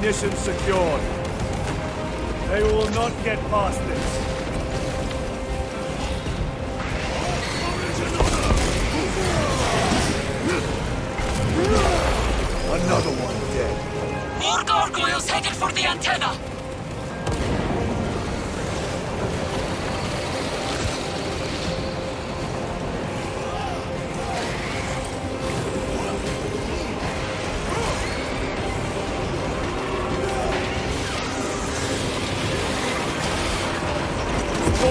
Munitions secured. They will not get past this. Another one dead. More gargoyles headed for the antenna!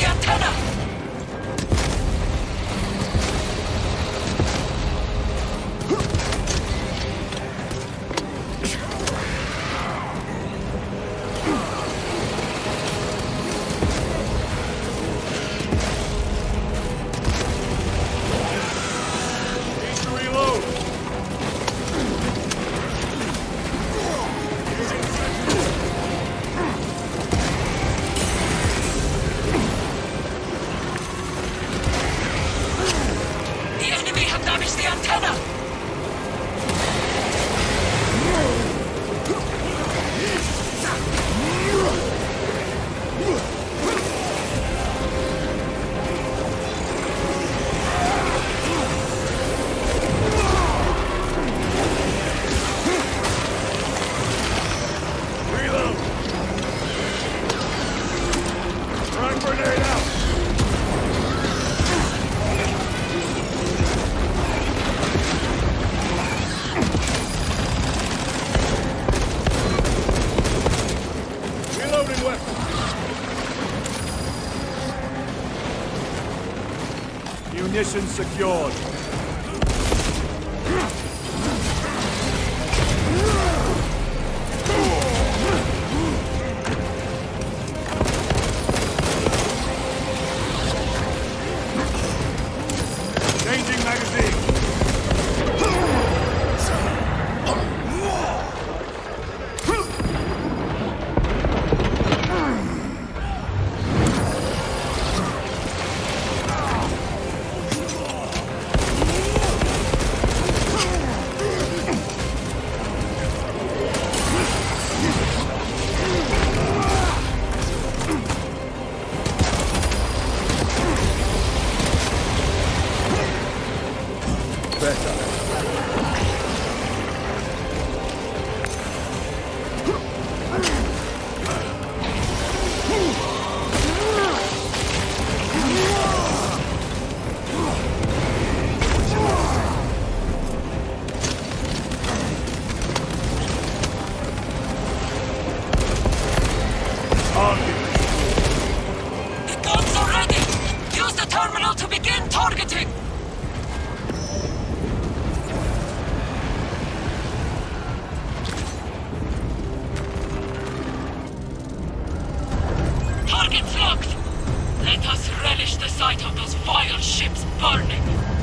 have damaged the antenna! Munitions secured. Target. The guns are ready! Use the terminal to begin targeting! Targets locked! Let us relish the sight of those vile ships burning!